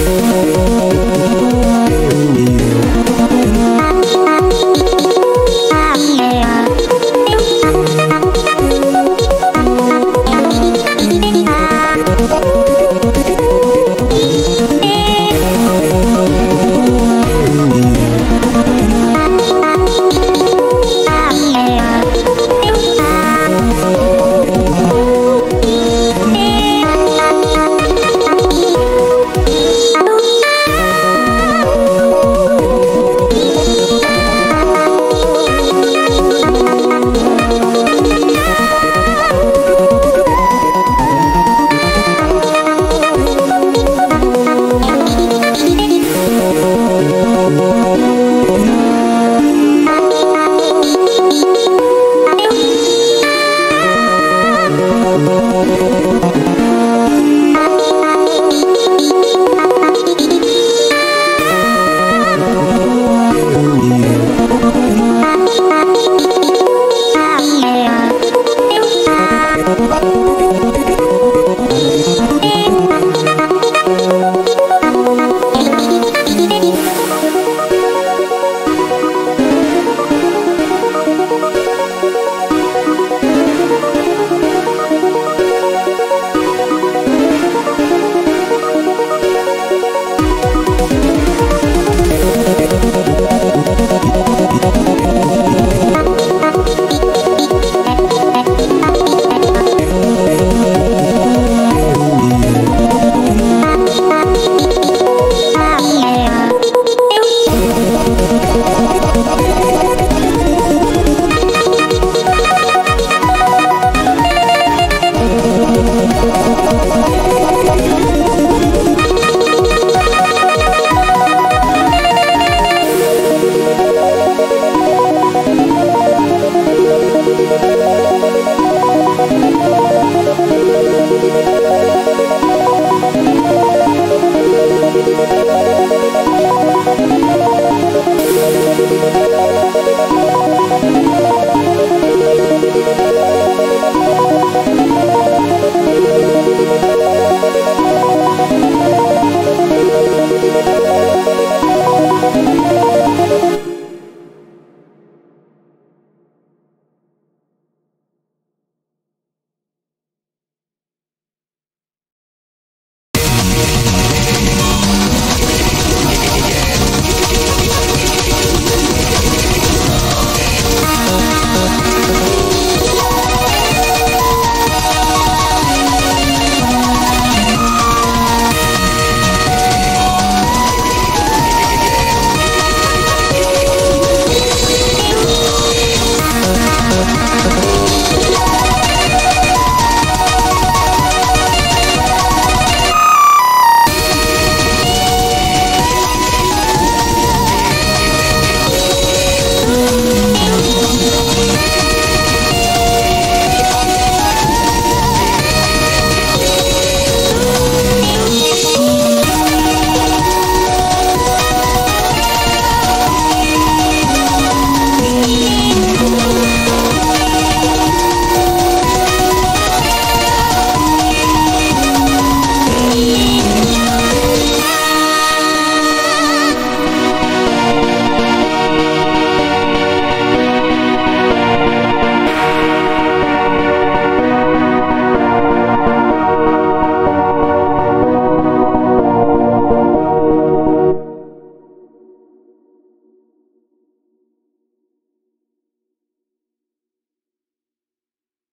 ¡Gracias!